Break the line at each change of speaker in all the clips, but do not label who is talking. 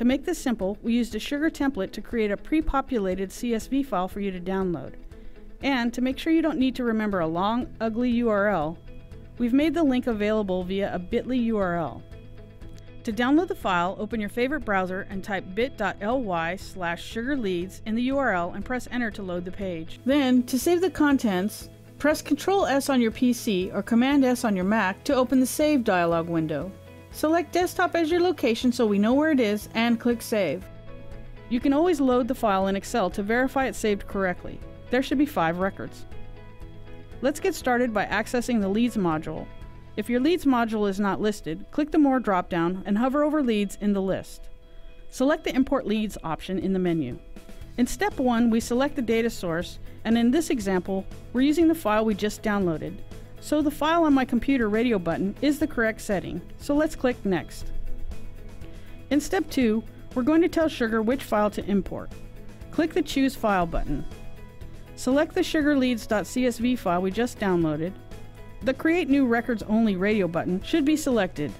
To make this simple, we used a Sugar template to create a pre-populated CSV file for you to download. And to make sure you don't need to remember a long, ugly URL, we've made the link available via a bit.ly URL. To download the file, open your favorite browser and type bit.ly slash sugarleads in the URL and press enter to load the page. Then, to save the contents, press Ctrl S on your PC or Command S on your Mac to open the Save dialog window. Select Desktop as your location so we know where it is and click Save. You can always load the file in Excel to verify it's saved correctly. There should be five records. Let's get started by accessing the Leads module. If your Leads module is not listed, click the More dropdown and hover over Leads in the list. Select the Import Leads option in the menu. In step 1, we select the data source, and in this example, we're using the file we just downloaded. So the file on my computer radio button is the correct setting, so let's click Next. In step 2, we're going to tell Sugar which file to import. Click the Choose File button. Select the sugarleads.csv file we just downloaded. The Create New Records Only radio button should be selected.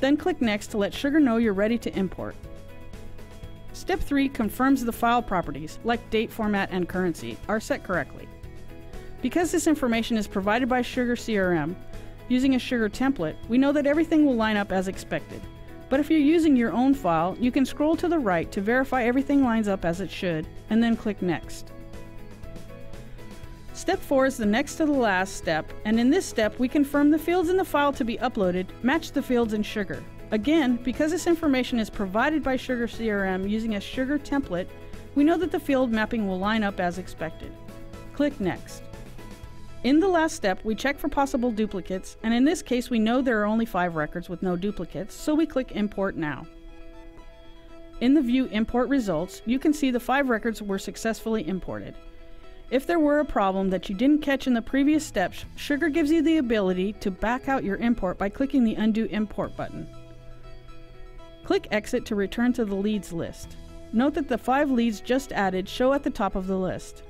Then click Next to let Sugar know you're ready to import. Step 3 confirms the file properties, like date format and currency, are set correctly. Because this information is provided by Sugar CRM, using a Sugar template, we know that everything will line up as expected. But if you're using your own file, you can scroll to the right to verify everything lines up as it should, and then click Next. Step 4 is the next to the last step, and in this step we confirm the fields in the file to be uploaded match the fields in Sugar. Again, because this information is provided by Sugar CRM using a Sugar template, we know that the field mapping will line up as expected. Click Next. In the last step, we check for possible duplicates, and in this case we know there are only 5 records with no duplicates, so we click Import Now. In the View Import Results, you can see the 5 records were successfully imported. If there were a problem that you didn't catch in the previous steps, Sugar gives you the ability to back out your import by clicking the Undo Import button. Click Exit to return to the leads list. Note that the five leads just added show at the top of the list.